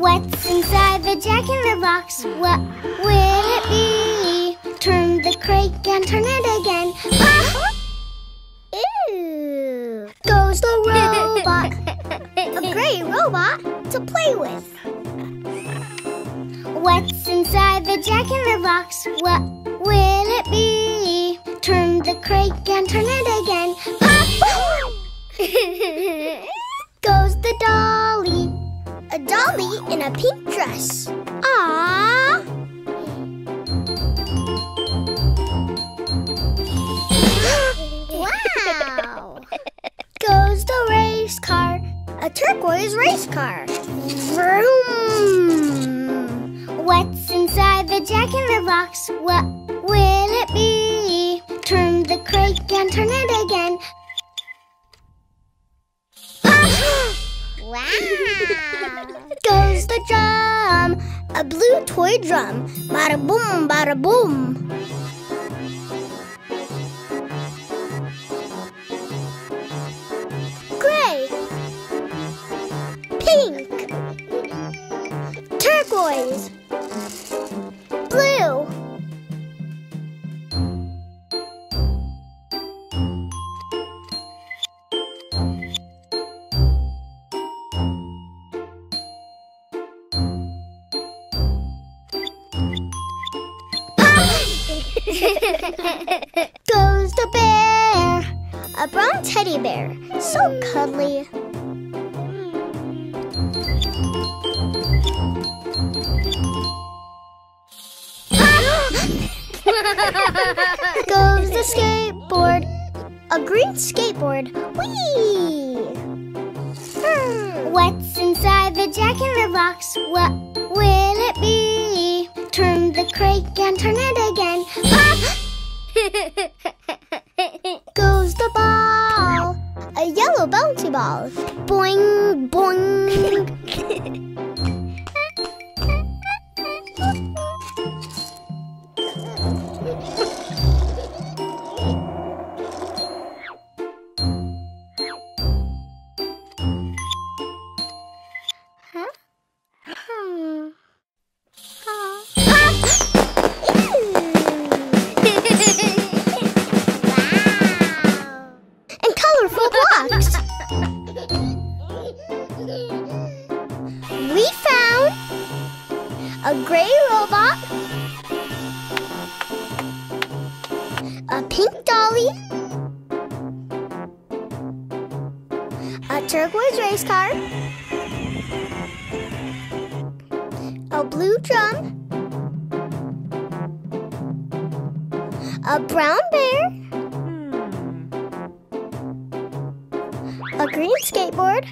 What's inside the Jack in the Box? What will it be? Turn the crank and turn it again. Ah! Goes the robot, a great robot to play with. What's inside the Jack in the Box? What will it be? Turn the crank and turn it again. Aww! wow! Goes the race car, a turquoise race car. Vroom! What's inside the Jack in the Box? What will it be? Turn the crank and turn it again. A blue toy drum. Bada boom, bada boom. Gray, pink, turquoise, Goes the bear, a brown teddy bear, so cuddly. Goes the skateboard, a green skateboard. Whee! Hmm. What's inside the Jack in the Box? What will it be? Turn the crank and turn it bouncy ball. Boing, boing. Huh? Hmm. We found a gray robot, a pink dolly, a turquoise race car, a blue drum, a brown bear, green skateboard,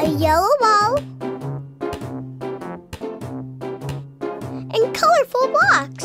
a yellow ball, and colorful blocks.